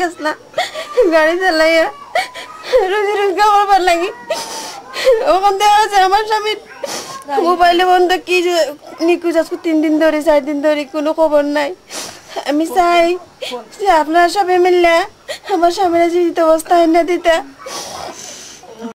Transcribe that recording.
গেছিলাম গাড়ি চালাইয়া রোজি রোজগার করবার লাগি। ওখান থেকে আছে আমার স্বামীর মোবাইলে বন্ধ, কি নিখোঁজ আজকে তিন দিন ধরে চার দিন ধরে কোনো খবর নাই। আমি চাই, যে আপনারা সবাই মিললে আমার স্বামীরা জীবিত অবস্থা না দিতা